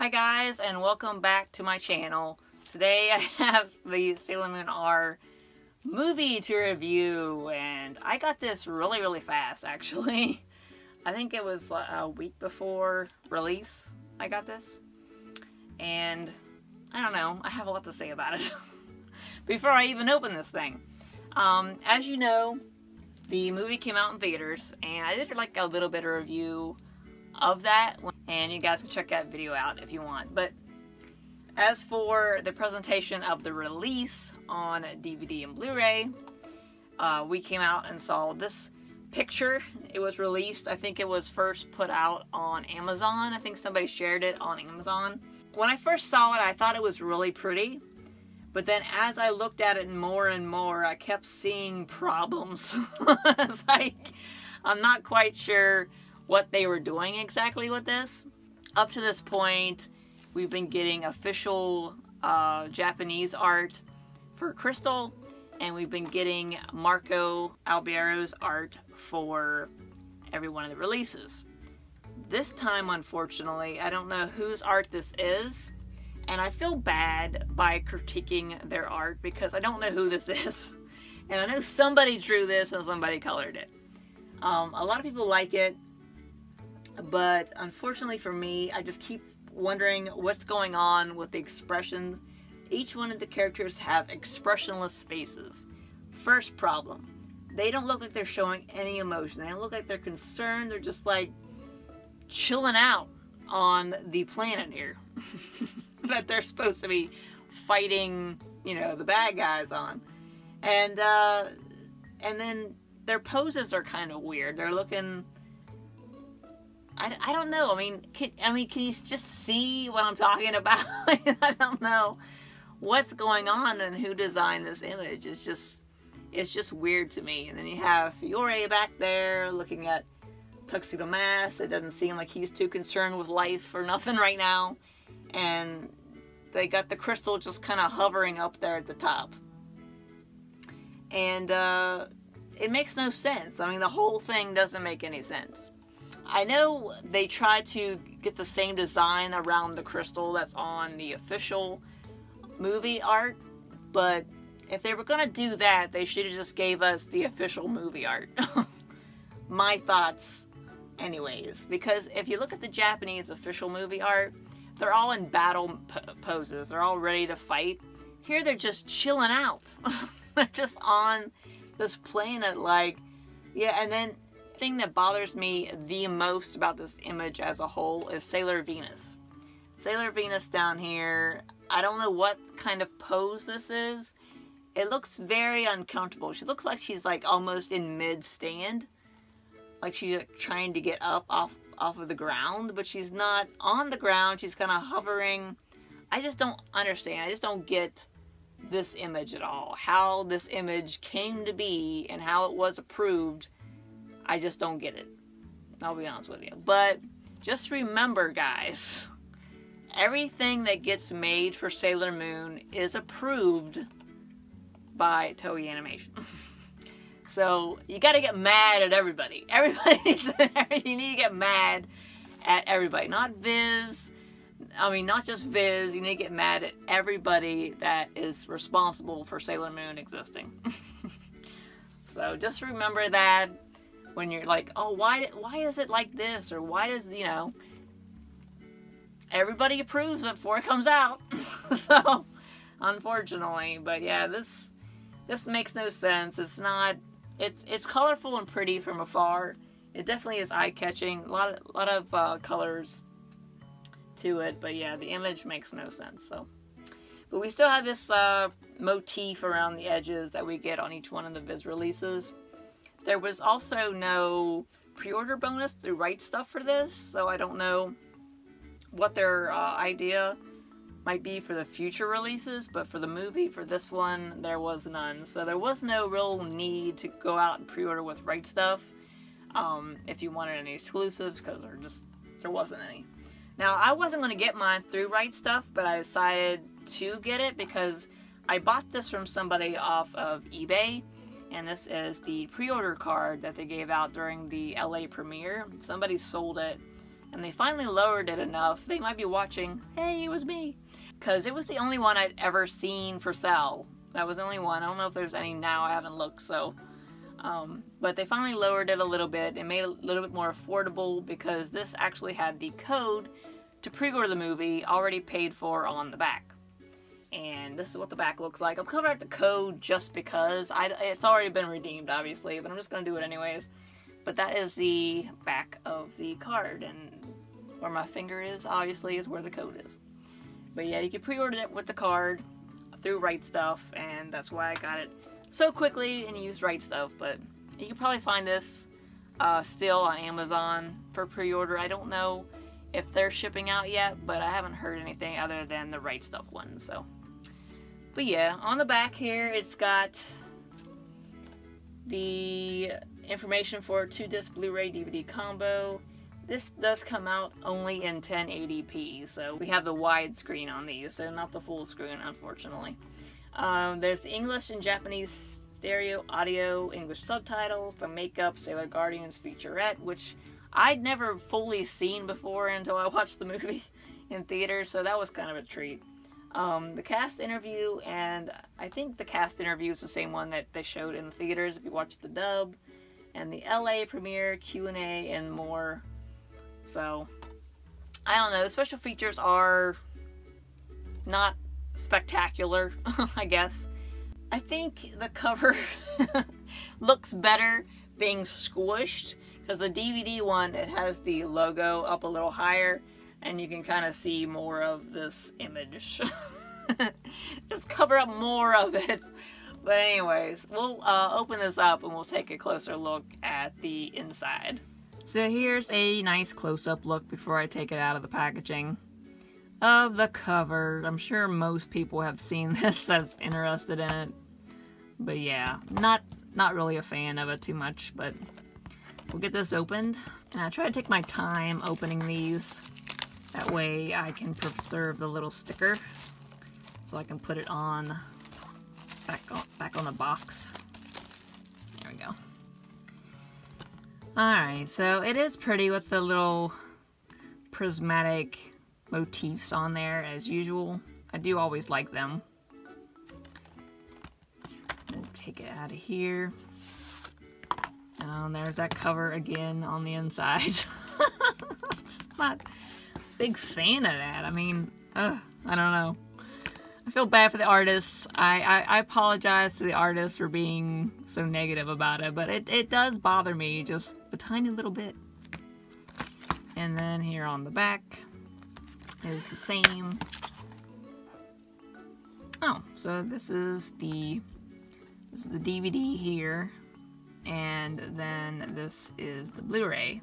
Hi guys and welcome back to my channel. Today I have the Sailor Moon R movie to review and I got this really really fast actually. I think it was a week before release I got this and I don't know I have a lot to say about it before I even open this thing. Um, as you know the movie came out in theaters and I did like a little bit of review of that and you guys can check that video out if you want. But as for the presentation of the release on DVD and Blu-ray uh, we came out and saw this picture. It was released I think it was first put out on Amazon. I think somebody shared it on Amazon. When I first saw it I thought it was really pretty but then as I looked at it more and more, I kept seeing problems. it's like, I'm not quite sure what they were doing exactly with this. Up to this point, we've been getting official uh, Japanese art for Crystal, and we've been getting Marco Albiero's art for every one of the releases. This time, unfortunately, I don't know whose art this is, and I feel bad by critiquing their art because I don't know who this is. And I know somebody drew this and somebody colored it. Um, a lot of people like it, but unfortunately for me, I just keep wondering what's going on with the expressions. Each one of the characters have expressionless faces. First problem, they don't look like they're showing any emotion. They don't look like they're concerned. They're just like chilling out on the planet here. that they're supposed to be fighting, you know, the bad guys on. And uh, and then their poses are kind of weird. They're looking. I, I don't know. I mean, can, I mean, can you just see what I'm talking about? I don't know what's going on and who designed this image. It's just, it's just weird to me. And then you have Fiore back there looking at Tuxedo Mask. It doesn't seem like he's too concerned with life or nothing right now. And they got the crystal just kind of hovering up there at the top. And uh, it makes no sense. I mean, the whole thing doesn't make any sense. I know they tried to get the same design around the crystal that's on the official movie art, but if they were going to do that, they should have just gave us the official movie art. My thoughts, anyways. Because if you look at the Japanese official movie art, they're all in battle poses. They're all ready to fight. Here they're just chilling out. they're just on this planet like, yeah, and then thing that bothers me the most about this image as a whole is Sailor Venus. Sailor Venus down here, I don't know what kind of pose this is. It looks very uncomfortable. She looks like she's like almost in mid-stand. Like she's like, trying to get up off off of the ground, but she's not on the ground. She's kind of hovering. I just don't understand. I just don't get this image at all. How this image came to be and how it was approved, I just don't get it. I'll be honest with you. But just remember, guys, everything that gets made for Sailor Moon is approved by Toei Animation. So you got to get mad at everybody. Everybody needs to, you need to get mad at everybody, not Viz. I mean, not just Viz. You need to get mad at everybody that is responsible for Sailor Moon existing. so just remember that when you're like, oh, why why is it like this or why does you know? Everybody approves it before it comes out. so unfortunately, but yeah, this this makes no sense. It's not it's it's colorful and pretty from afar. It definitely is eye-catching. A lot of, lot of uh, colors to it, but yeah, the image makes no sense. So, but we still have this uh, motif around the edges that we get on each one of the Viz releases. There was also no pre-order bonus through RightStuf for this, so I don't know what their uh, idea might be for the future releases, but for the movie, for this one, there was none. So there was no real need to go out and pre-order with RightStuf um, if you wanted any exclusives, because there just there wasn't any. Now, I wasn't going to get mine through RightStuf, but I decided to get it because I bought this from somebody off of eBay, and this is the pre-order card that they gave out during the LA premiere. Somebody sold it and they finally lowered it enough. They might be watching, hey, it was me. Because it was the only one I'd ever seen for sale. That was the only one. I don't know if there's any now. I haven't looked, so. Um, but they finally lowered it a little bit and made it a little bit more affordable because this actually had the code to pre-order the movie already paid for on the back. And this is what the back looks like. I'm covering up the code just because. I, it's already been redeemed, obviously, but I'm just going to do it anyways. But that is the back of the card, and where my finger is, obviously, is where the code is. But yeah, you can pre-order it with the card through RightStuf, and that's why I got it so quickly and used RightStuf. But you can probably find this uh, still on Amazon for pre-order. I don't know if they're shipping out yet, but I haven't heard anything other than the RightStuf one. So, but yeah, on the back here, it's got the information for two disc Blu-ray DVD combo. This does come out only in 1080p, so we have the widescreen on these, so not the full screen, unfortunately. Um, there's the English and Japanese stereo audio, English subtitles, the makeup, Sailor Guardians featurette, which I'd never fully seen before until I watched the movie in theater, so that was kind of a treat. Um, the cast interview, and I think the cast interview is the same one that they showed in the theaters if you watch the dub, and the LA premiere, Q&A, and more. So, I don't know. The special features are not spectacular, I guess. I think the cover looks better being squished because the DVD one, it has the logo up a little higher and you can kind of see more of this image. Just cover up more of it. But anyways, we'll uh, open this up and we'll take a closer look at the inside. So here's a nice close-up look before I take it out of the packaging of the cover. I'm sure most people have seen this that's interested in it. But yeah, not not really a fan of it too much, but we'll get this opened. And I try to take my time opening these. That way I can preserve the little sticker. So I can put it on back on, back on the box. There we go. Alright, so it is pretty with the little prismatic motifs on there as usual. I do always like them. Take it out of here. And there's that cover again on the inside. Just not big fan of that. I mean, I don't know. I feel bad for the artists. I, I, I, apologize to the artists for being so negative about it, but it, it does bother me just a tiny little bit. And then here on the back, is the same. Oh, so this is the this is the DVD here, and then this is the Blu-ray.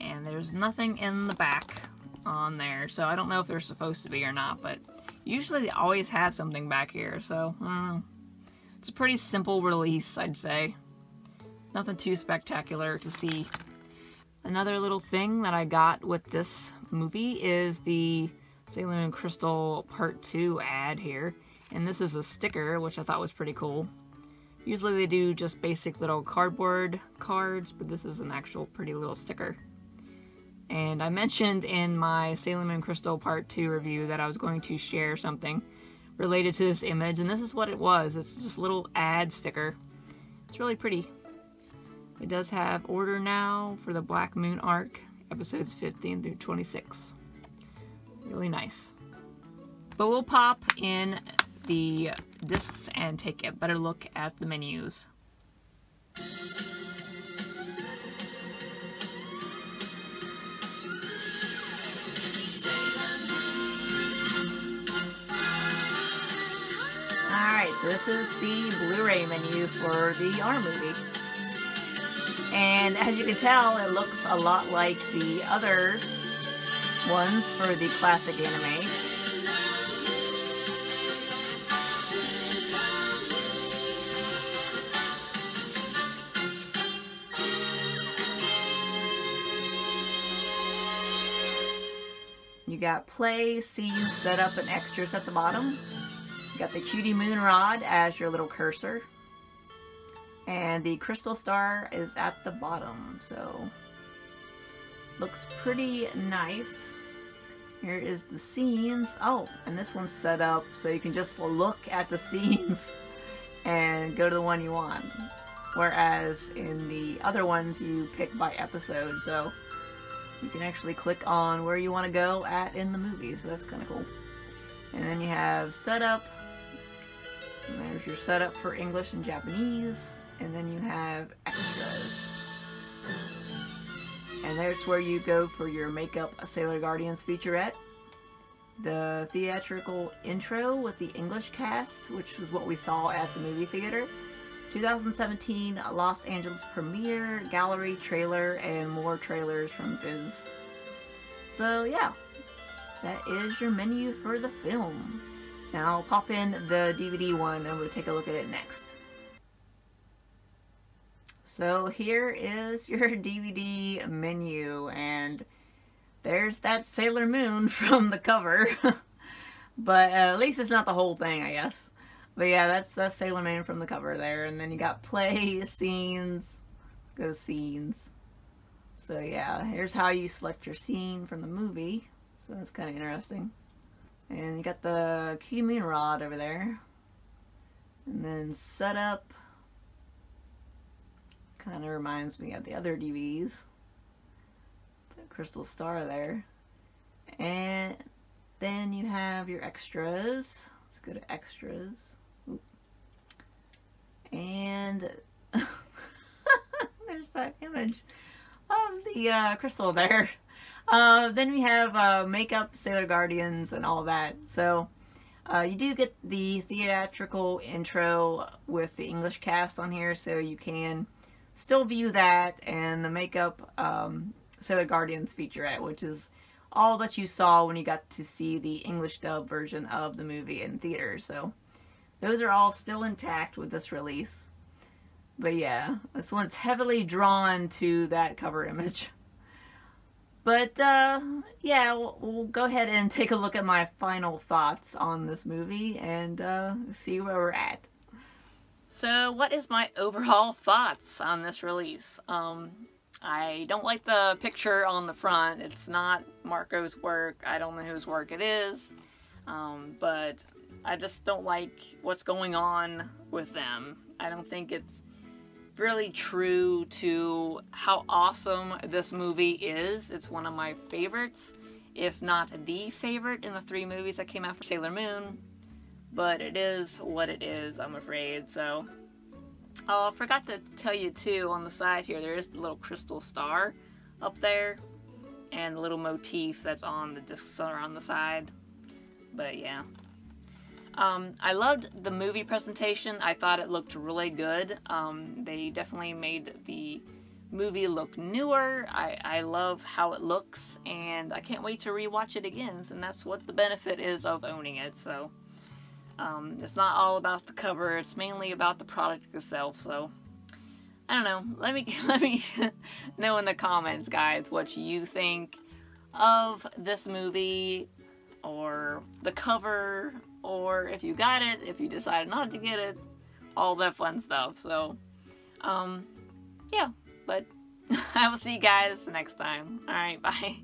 And there's nothing in the back on there, so I don't know if they're supposed to be or not, but usually they always have something back here, so. It's a pretty simple release, I'd say. Nothing too spectacular to see. Another little thing that I got with this movie is the Sailor Moon Crystal Part 2 ad here. And this is a sticker, which I thought was pretty cool. Usually they do just basic little cardboard cards, but this is an actual pretty little sticker. And I mentioned in my Sailor Moon Crystal Part 2 review that I was going to share something related to this image, and this is what it was. It's just a little ad sticker. It's really pretty. It does have Order Now for the Black Moon arc, episodes 15 through 26. Really nice. But we'll pop in the discs and take a better look at the menus. So this is the Blu-ray menu for the R movie. And as you can tell, it looks a lot like the other ones for the classic anime. You got play, scene, setup, and extras at the bottom. Got the cutie moon rod as your little cursor. And the crystal star is at the bottom, so looks pretty nice. Here is the scenes. Oh, and this one's set up so you can just look at the scenes and go to the one you want. Whereas in the other ones you pick by episode, so you can actually click on where you want to go at in the movie, so that's kind of cool. And then you have setup. And there's your setup for English and Japanese. And then you have extras. And there's where you go for your Makeup Sailor Guardians featurette. The theatrical intro with the English cast, which was what we saw at the movie theater. 2017 Los Angeles premiere, gallery trailer, and more trailers from Viz. So yeah, that is your menu for the film. Now I'll pop in the DVD one and we'll take a look at it next. So here is your DVD menu and there's that Sailor Moon from the cover. but uh, at least it's not the whole thing, I guess. But yeah, that's the Sailor Moon from the cover there. And then you got play, scenes, go to scenes. So yeah, here's how you select your scene from the movie. So that's kind of interesting. And you got the Moon Rod over there. And then setup. Kind of reminds me of the other DVDs. The Crystal Star there. And then you have your extras. Let's go to extras. Ooh. And there's that image of the uh, crystal there. Uh, then we have uh, makeup, Sailor Guardians, and all that. So uh, you do get the theatrical intro with the English cast on here, so you can still view that and the makeup um, Sailor Guardians featurette, which is all that you saw when you got to see the English dub version of the movie in theaters. So those are all still intact with this release. But yeah, this one's heavily drawn to that cover image. But uh, yeah, we'll, we'll, go ahead and take a look at my final thoughts on this movie and uh, see where we're at. So, what is my overall thoughts on this release? Um, I don't like the picture on the front. It's not Marco's work. I don't know whose work it is. Um, but I just don't like what's going on with them. I don't think it's really true to how awesome this movie is. It's one of my favorites, if not the favorite in the three movies that came out for Sailor Moon. But it is what it is, I'm afraid, so... Oh, I forgot to tell you too, on the side here, there is the little crystal star up there. And the little motif that's on the discs are on the side. But yeah. Um, I loved the movie presentation. I thought it looked really good. Um, they definitely made the movie look newer. I, I love how it looks, and I can't wait to rewatch it again, and that's what the benefit is of owning it, so... Um, it's not all about the cover, it's mainly about the product itself, so... I don't know, let me, let me know in the comments, guys, what you think of this movie, or the cover, or if you got it, if you decided not to get it, all that fun stuff. So, um, yeah, but I will see you guys next time. Alright, bye.